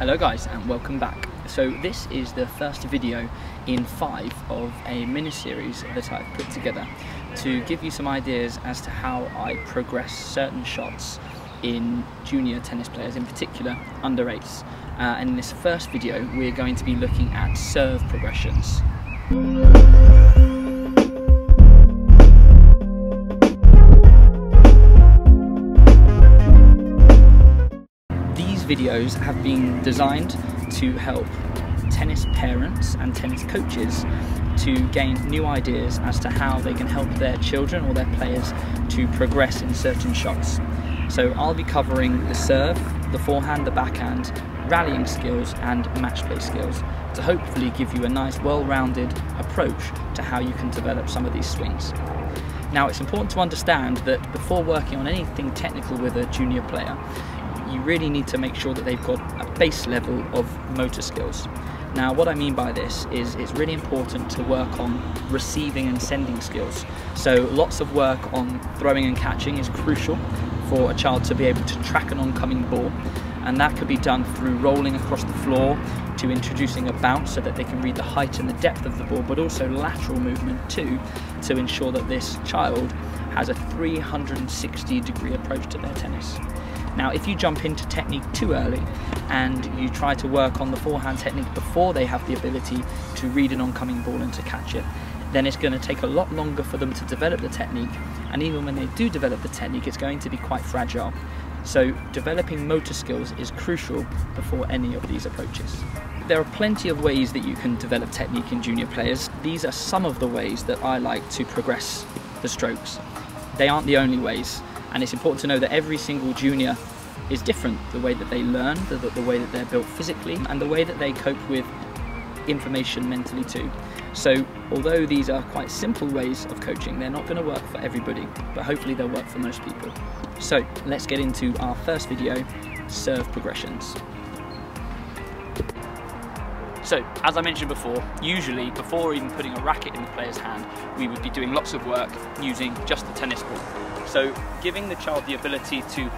Hello guys and welcome back. So this is the first video in five of a mini-series that I've put together to give you some ideas as to how I progress certain shots in junior tennis players, in particular under 8s. Uh, and in this first video we're going to be looking at serve progressions. Videos have been designed to help tennis parents and tennis coaches to gain new ideas as to how they can help their children or their players to progress in certain shots. So I'll be covering the serve, the forehand, the backhand, rallying skills and match play skills to hopefully give you a nice well-rounded approach to how you can develop some of these swings. Now it's important to understand that before working on anything technical with a junior player, you really need to make sure that they've got a base level of motor skills. Now what I mean by this is it's really important to work on receiving and sending skills. So lots of work on throwing and catching is crucial for a child to be able to track an oncoming ball and that could be done through rolling across the floor to introducing a bounce so that they can read the height and the depth of the ball but also lateral movement too to ensure that this child has a 360 degree approach to their tennis. Now, if you jump into technique too early and you try to work on the forehand technique before they have the ability to read an oncoming ball and to catch it, then it's going to take a lot longer for them to develop the technique. And even when they do develop the technique, it's going to be quite fragile. So, developing motor skills is crucial before any of these approaches. There are plenty of ways that you can develop technique in junior players. These are some of the ways that I like to progress the strokes. They aren't the only ways and it's important to know that every single junior is different. The way that they learn the, the way that they're built physically and the way that they cope with information mentally too. So although these are quite simple ways of coaching they're not going to work for everybody but hopefully they'll work for most people. So let's get into our first video serve progressions so, as I mentioned before, usually before even putting a racket in the player's hand, we would be doing lots of work using just the tennis ball. So giving the child the ability to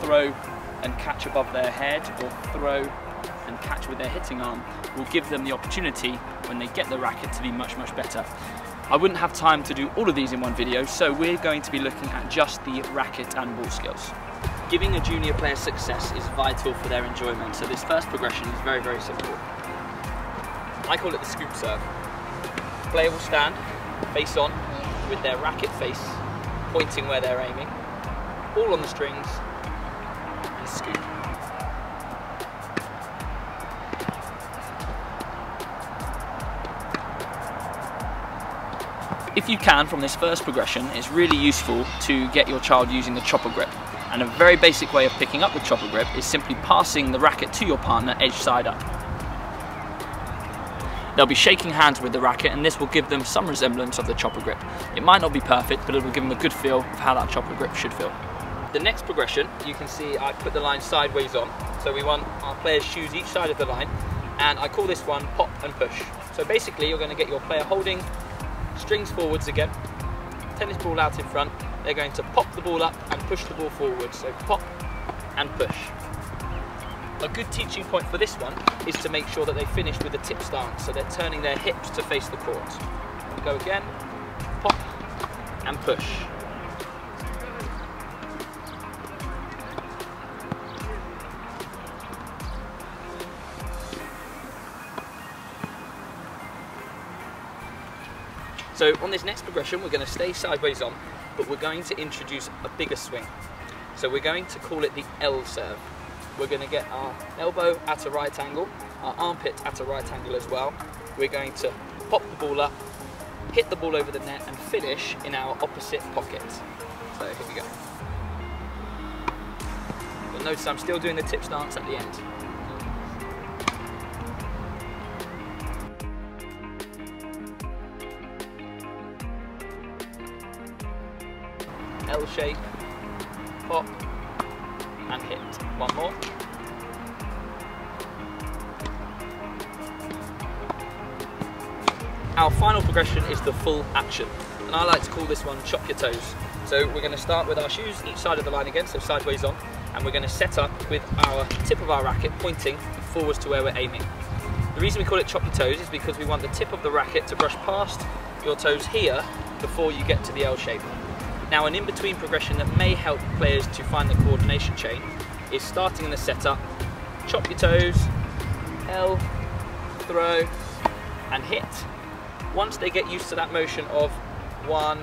throw and catch above their head or throw and catch with their hitting arm will give them the opportunity when they get the racket to be much, much better. I wouldn't have time to do all of these in one video, so we're going to be looking at just the racket and ball skills. Giving a junior player success is vital for their enjoyment, so this first progression is very, very simple. I call it the scoop serve. Player will stand, face on, with their racket face pointing where they're aiming, all on the strings, and scoop. If you can, from this first progression, it's really useful to get your child using the chopper grip. And a very basic way of picking up the chopper grip is simply passing the racket to your partner edge side up. They'll be shaking hands with the racket and this will give them some resemblance of the chopper grip. It might not be perfect, but it will give them a good feel of how that chopper grip should feel. The next progression, you can see I put the line sideways on. So we want our players choose each side of the line and I call this one pop and push. So basically you're going to get your player holding strings forwards again, tennis ball out in front, they're going to pop the ball up and push the ball forward. So pop and push. A good teaching point for this one is to make sure that they finish with a tip stance, so they're turning their hips to face the court. Go again, pop, and push. So on this next progression, we're going to stay sideways on, but we're going to introduce a bigger swing. So we're going to call it the L serve we're going to get our elbow at a right angle, our armpit at a right angle as well. We're going to pop the ball up, hit the ball over the net and finish in our opposite pocket. So here we go. You'll notice I'm still doing the tip stance at the end. L shape, pop, and hit. One more. Our final progression is the full action, and I like to call this one chop your toes. So we're going to start with our shoes each side of the line again, so sideways on, and we're going to set up with our tip of our racket pointing forwards to where we're aiming. The reason we call it chop your toes is because we want the tip of the racket to brush past your toes here before you get to the L shape. Now an in-between progression that may help players to find the coordination chain is starting in the setup, chop your toes, L, throw, and hit. Once they get used to that motion of one,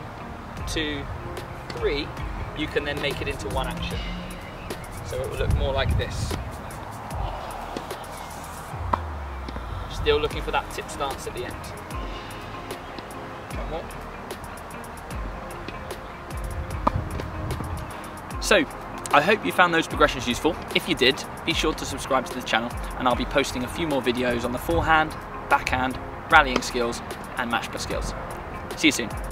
two, three, you can then make it into one action. So it will look more like this. Still looking for that tip stance at the end. One more. So, I hope you found those progressions useful. If you did, be sure to subscribe to the channel and I'll be posting a few more videos on the forehand, backhand, rallying skills and match play skills. See you soon.